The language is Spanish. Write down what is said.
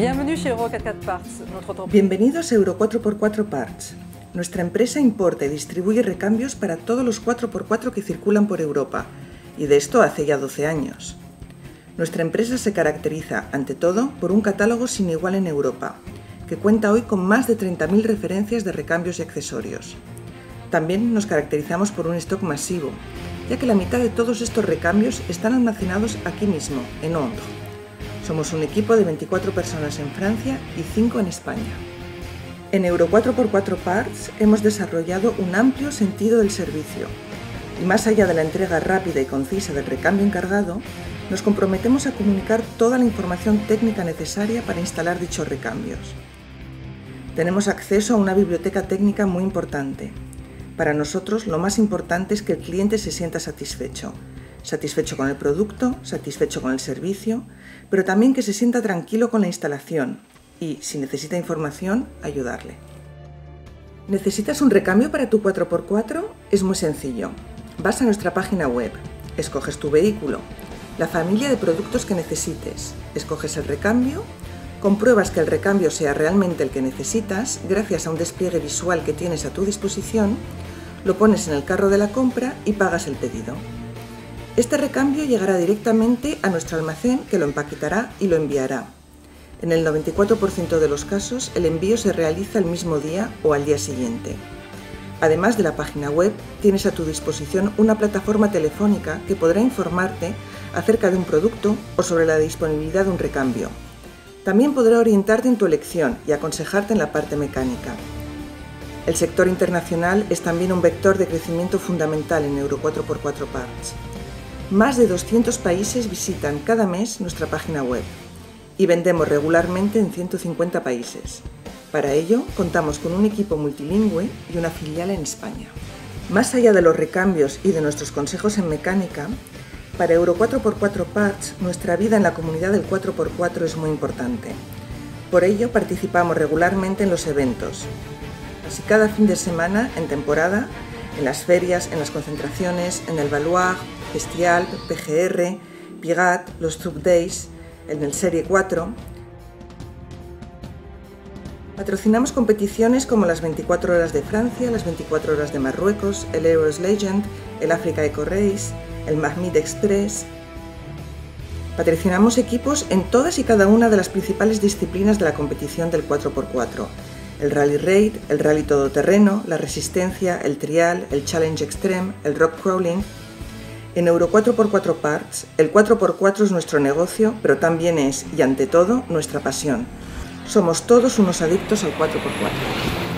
Bienvenue chez Euro 44 Parts, notre entreprise. Bienvenidos a Euro 4x4 Parts. Nuestra empresa importa y distribuye recambios para todos los 4x4 que circulan por Europa, y de esto hace ya 12 años. Nuestra empresa se caracteriza, ante todo, por un catálogo sin igual en Europa, que cuenta hoy con más de 30.000 referencias de recambios y accesorios. También nos caracterizamos por un stock masivo, ya que la mitad de todos estos recambios están almacenados aquí mismo, en Ondre. Somos un equipo de 24 personas en Francia y 5 en España. En Euro 4x4 Parts hemos desarrollado un amplio sentido del servicio y más allá de la entrega rápida y concisa del recambio encargado, nos comprometemos a comunicar toda la información técnica necesaria para instalar dichos recambios. Tenemos acceso a una biblioteca técnica muy importante. Para nosotros lo más importante es que el cliente se sienta satisfecho, satisfecho con el producto, satisfecho con el servicio, pero también que se sienta tranquilo con la instalación y, si necesita información, ayudarle. ¿Necesitas un recambio para tu 4x4? Es muy sencillo. Vas a nuestra página web, escoges tu vehículo, la familia de productos que necesites, escoges el recambio, compruebas que el recambio sea realmente el que necesitas gracias a un despliegue visual que tienes a tu disposición, lo pones en el carro de la compra y pagas el pedido. Este recambio llegará directamente a nuestro almacén que lo empaquetará y lo enviará. En el 94% de los casos el envío se realiza el mismo día o al día siguiente. Además de la página web, tienes a tu disposición una plataforma telefónica que podrá informarte acerca de un producto o sobre la disponibilidad de un recambio. También podrá orientarte en tu elección y aconsejarte en la parte mecánica. El sector internacional es también un vector de crecimiento fundamental en Euro 4x4 Parts. Más de 200 países visitan cada mes nuestra página web y vendemos regularmente en 150 países. Para ello, contamos con un equipo multilingüe y una filial en España. Más allá de los recambios y de nuestros consejos en mecánica, para Euro 4x4 Parts, nuestra vida en la comunidad del 4x4 es muy importante. Por ello, participamos regularmente en los eventos. Así cada fin de semana, en temporada, en las ferias, en las concentraciones, en el Valois, Festial, PGR, Pigat, los Sub Days, en el Serie 4. Patrocinamos competiciones como las 24 horas de Francia, las 24 horas de Marruecos, el Euros Legend, el Africa Eco Race, el Mahmid Express. Patrocinamos equipos en todas y cada una de las principales disciplinas de la competición del 4x4. El Rally Raid, el Rally Todoterreno, la Resistencia, el Trial, el Challenge Extreme, el Rock Crawling. En Euro 4x4 Parts, el 4x4 es nuestro negocio, pero también es, y ante todo, nuestra pasión. Somos todos unos adictos al 4x4.